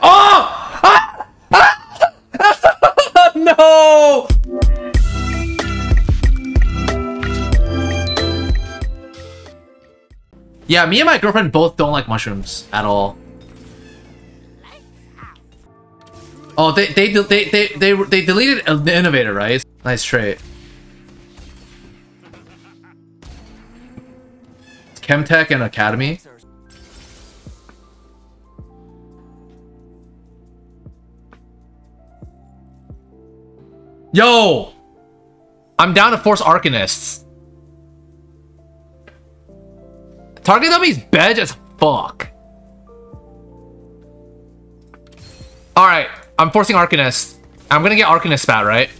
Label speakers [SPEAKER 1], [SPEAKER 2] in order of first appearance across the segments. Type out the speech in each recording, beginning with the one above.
[SPEAKER 1] Oh! Ah! Ah! no! Yeah, me and my girlfriend both don't like mushrooms at all. Oh, they they they they they, they deleted the innovator, right? Nice trait. Chemtech and Academy. Yo! I'm down to force Arcanists. Target dummy's bad as fuck. Alright, I'm forcing Arcanist. I'm gonna get Arcanist spat, right?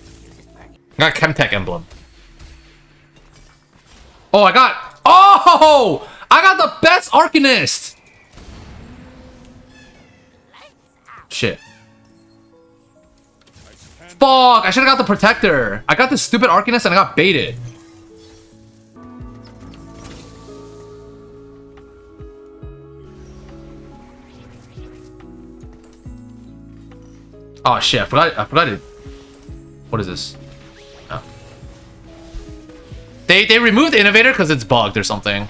[SPEAKER 1] I got Chemtech emblem. Oh, I got... Oh! I got the best Arcanist! Shit. Fuck! I should've got the Protector. I got this stupid Arcanist and I got baited. Oh shit, I forgot I forgot it. What is this? Oh. They they removed the innovator because it's bugged or something.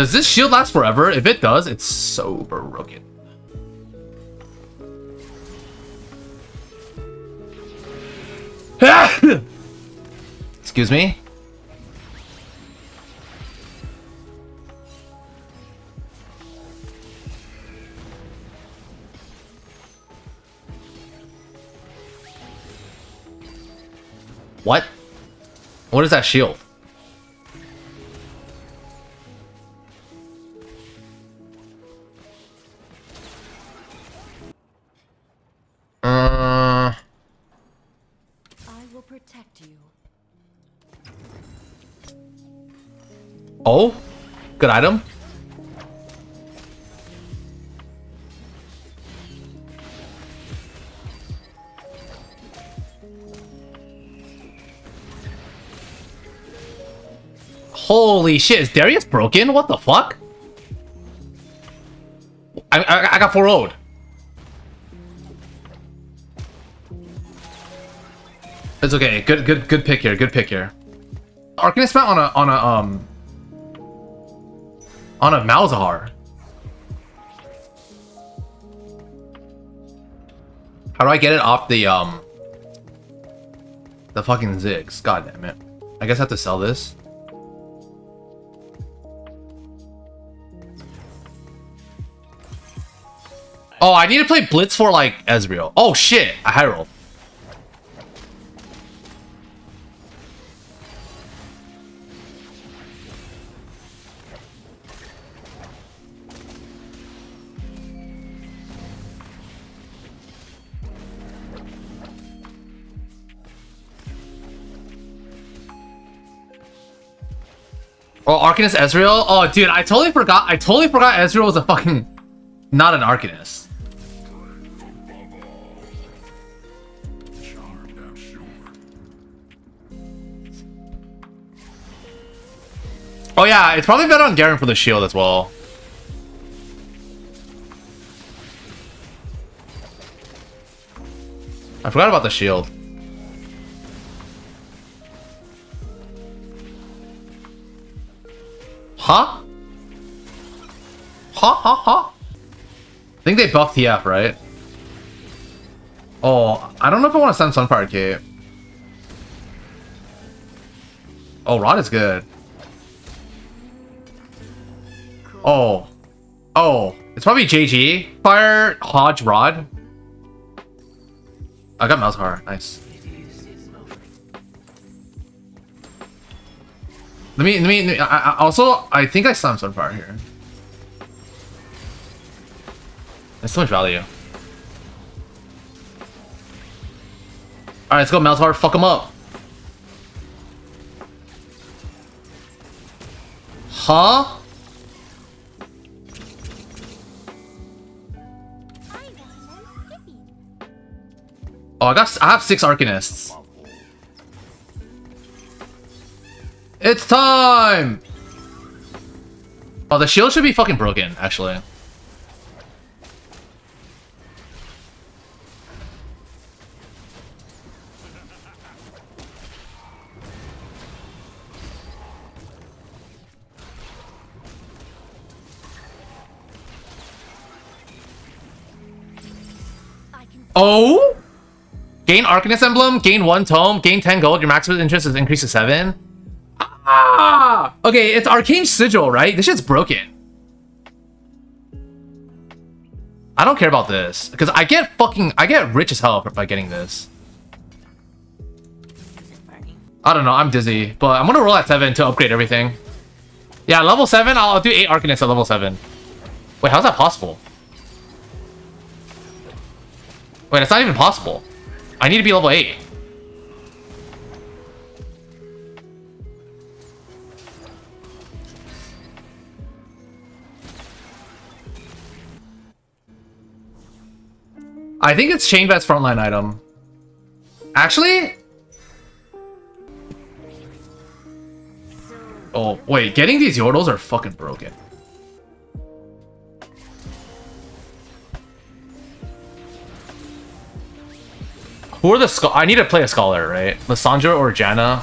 [SPEAKER 1] Does this shield last forever? If it does, it's so broken. Excuse me? What? What is that shield? Oh? Good item? Holy shit, is Darius broken? What the fuck? I, I, I got 4 0'd. It's okay. Good, good, good pick here. Good pick here. Arcanist mount on a on a um on a Malzahar. How do I get it off the um the fucking zigs? God damn it! I guess I have to sell this. Oh, I need to play Blitz for like Ezreal. Oh shit! I high Oh, Arcanist Ezreal? Oh, dude, I totally forgot. I totally forgot Ezreal was a fucking... Not an Arcanist. Oh yeah, it's probably better on Garen for the shield as well. I forgot about the shield. Huh? Ha ha ha. I think they buffed TF, right? Oh, I don't know if I want to send Sunfire Cape. Oh, Rod is good. Oh. Oh. It's probably JG. Fire Hodge Rod. I got Malzahar. Nice. Let me, let me, I, I, also, I think I slammed Sunfire here. That's so much value. Alright, let's go, Malzahar. Fuck him up. Huh? Oh, I got I have six Arcanists. It's time! Oh, the shield should be fucking broken, actually. Oh? Gain Arcanist Emblem, gain 1 tome, gain 10 gold, your maximum interest is increased to 7. Ah! Okay, it's Arcane Sigil, right? This shit's broken. I don't care about this. Because I get fucking... I get rich as hell by getting this. I don't know, I'm dizzy. But I'm gonna roll at 7 to upgrade everything. Yeah, level 7, I'll do 8 Arcanists at level 7. Wait, how's that possible? Wait, it's not even possible. I need to be level 8. I think it's Chain Vest frontline item. Actually? Oh, wait, getting these Yordles are fucking broken. Who are the Scho I need to play a Scholar, right? Lissandra or Janna?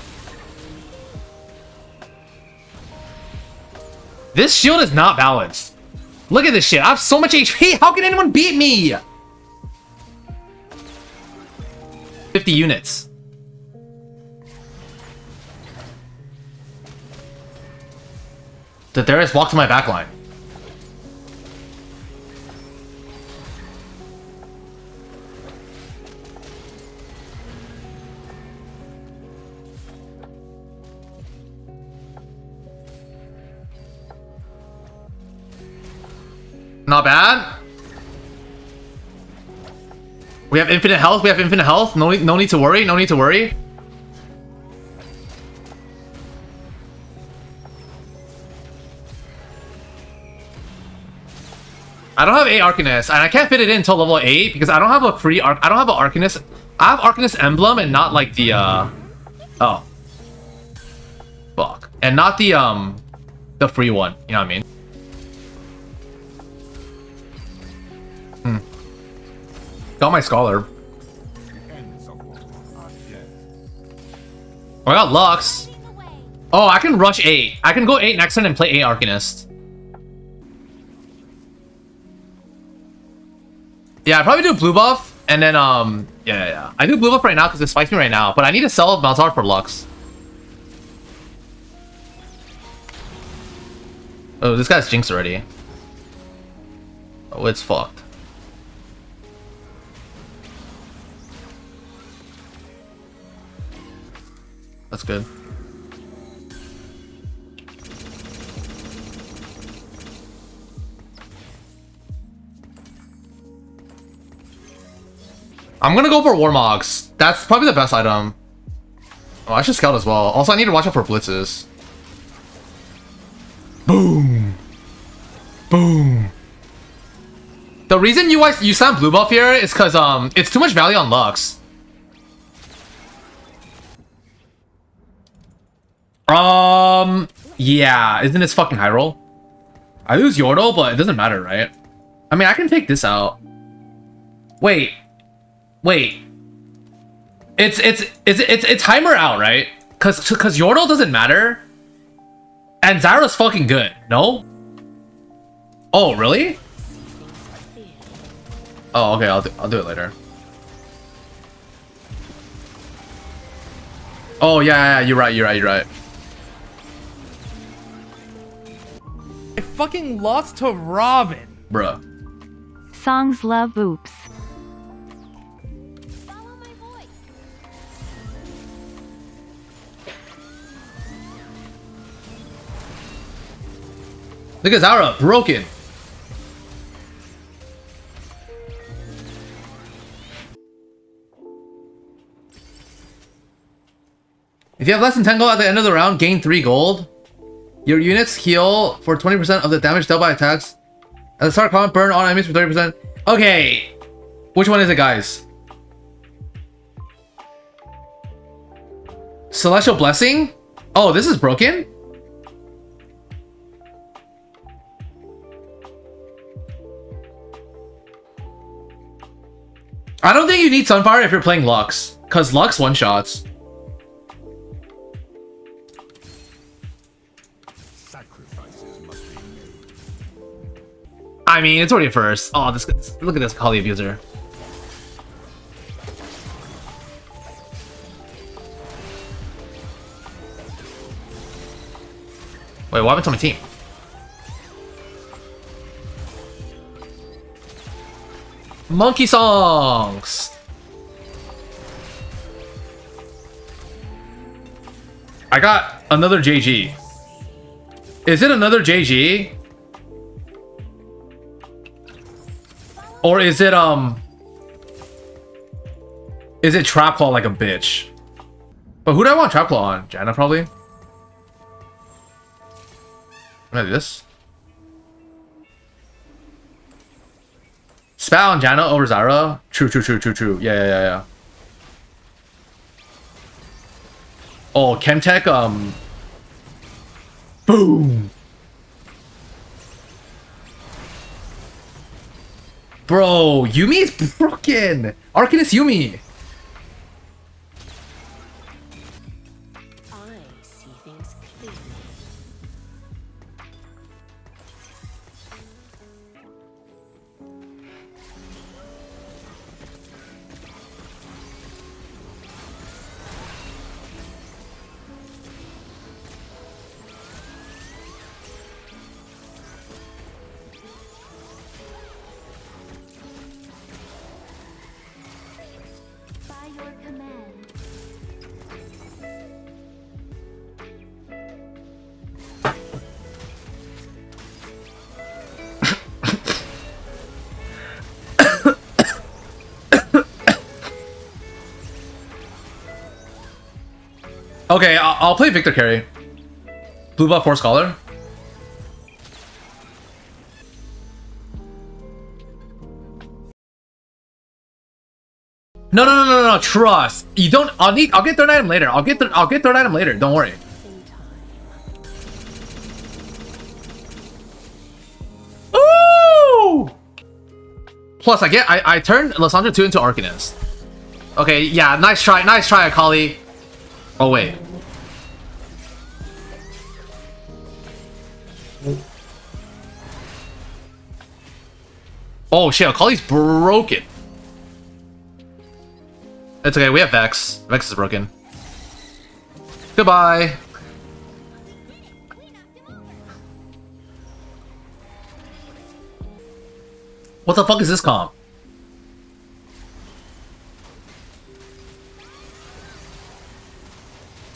[SPEAKER 1] This shield is not balanced. Look at this shit. I have so much HP. How can anyone beat me? 50 units. The Darius walked to my backline. Not bad. We have infinite health. We have infinite health. No, no need to worry. No need to worry. I don't have a Arcanist, and I can't fit it in until level 8 because I don't have a free Arc. I don't have an Arcanist. I have Arcanist Emblem and not like the, uh... Oh. Fuck. And not the, um... The free one. You know what I mean? Got my Scholar. Oh, I got Lux. Oh, I can rush 8. I can go 8 next turn and play 8 Arcanist. Yeah, I probably do blue buff, and then, um, yeah, yeah, yeah. I do blue buff right now because it spikes me right now, but I need to sell Malzahar for Lux. Oh, this guy's Jinx already. Oh, it's fucked. That's good. I'm gonna go for Warmogs. That's probably the best item. Oh, I should scout as well. Also, I need to watch out for blitzes. Boom. Boom. The reason you guys you sound blue buff here is because um it's too much value on Lux. Um, yeah, isn't this fucking high roll? I lose Yordle, but it doesn't matter, right? I mean, I can take this out. Wait, wait. It's it's it's it's it's Heimer out, right? Cause cause Yordle doesn't matter, and Zyra's fucking good. No. Oh really? Oh okay, I'll do, I'll do it later. Oh yeah, yeah, you're right, you're right, you're right.
[SPEAKER 2] I fucking lost to Robin.
[SPEAKER 1] Bruh.
[SPEAKER 3] Songs love oops.
[SPEAKER 1] Look at Zyra, broken. If you have less than 10 gold at the end of the round, gain 3 gold. Your units heal for 20% of the damage dealt by attacks. And the start combat burn all enemies for 30%. Okay. Which one is it, guys? Celestial Blessing? Oh, this is broken? I don't think you need Sunfire if you're playing Lux. Because Lux one-shots. I mean, it's already first. Oh, this look at this Kali abuser. Wait, what happened to my team? Monkey songs! I got another JG. Is it another JG? Or is it, um... Is it Trap Claw like a bitch? But who do I want Trap Claw on? Janna, probably? Do this. Spat on Janna over Zyra? True, true, true, true, true. Yeah, yeah, yeah, yeah. Oh, Chemtech, um... Boom! Bro, Yuumi is broken! Arcanist Yuumi! Okay, I'll, I'll play Viktor Carry. Blue buff 4 Scholar. No, no, no, no, no, trust. You don't, I'll need, I'll get third item later. I'll get, th I'll get third item later. Don't worry. Ooh! Plus, I get, I, I turned Lissandra 2 into Arcanist. Okay, yeah, nice try, nice try, Akali. Oh, wait. Oh shit, Akali's broken. It's okay, we have Vex. Vex is broken. Goodbye. What the fuck is this comp?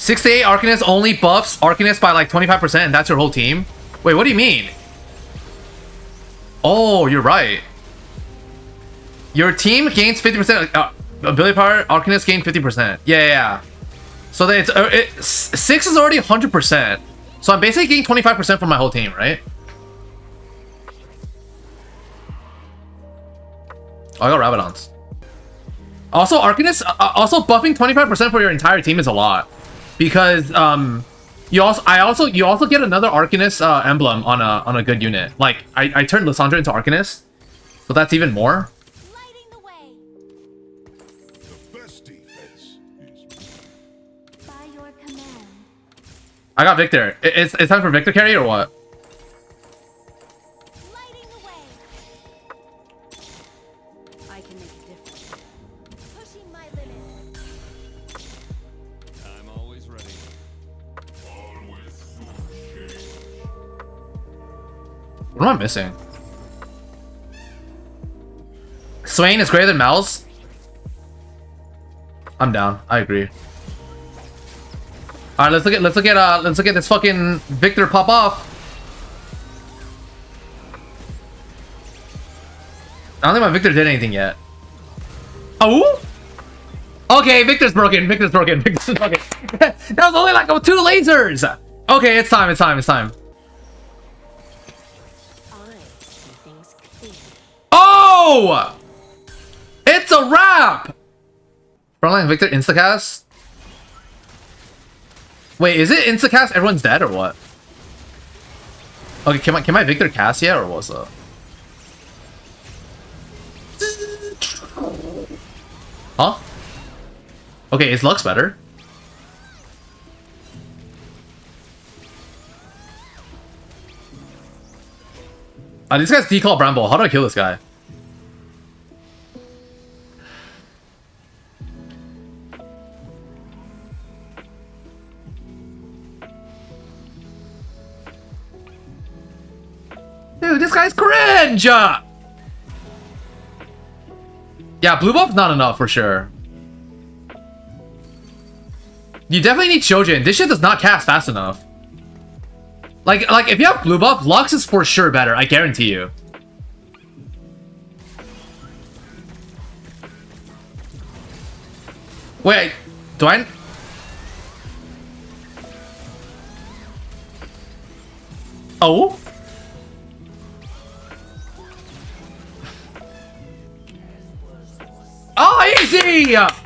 [SPEAKER 1] Six to eight Arcanist only buffs Arcanist by like 25% and that's your whole team? Wait, what do you mean? Oh, you're right. Your team gains 50% uh, ability power, Arcanist gain 50%. Yeah, yeah, yeah. So that it's, uh, it, 6 is already 100%. So I'm basically getting 25% from my whole team, right? Oh, I got Rabadons. Also, Arcanist, uh, also buffing 25% for your entire team is a lot. Because, um, you also, I also, you also get another Arcanist uh, emblem on a on a good unit. Like, I, I turned Lissandra into Arcanist, so that's even more.
[SPEAKER 4] Lighting the way.
[SPEAKER 5] The best defense is
[SPEAKER 4] By your command.
[SPEAKER 1] I got Viktor. It's, it's time for Viktor carry or what? What am I missing? Swain is greater than Mel's? I'm down. I agree. Alright, let's look at let's look at uh let's look at this fucking Viktor pop off. I don't think my Viktor did anything yet. Oh? Okay, Viktor's broken. Viktor's broken. Viktor's broken. that was only like two lasers. Okay, it's time. It's time. It's time. It's a wrap! Frontline Viktor instacast? Wait, is it insta-cast everyone's dead or what? Okay, can my, can my Viktor cast yet or what's up? Huh? Okay, is Lux better? Ah, this guy's decall Bramble. How do I kill this guy? Cringe! Yeah, blue buff's not enough for sure. You definitely need Shojin. This shit does not cast fast enough. Like, like if you have blue buff, Lux is for sure better. I guarantee you. Wait, do I? Oh? Easy!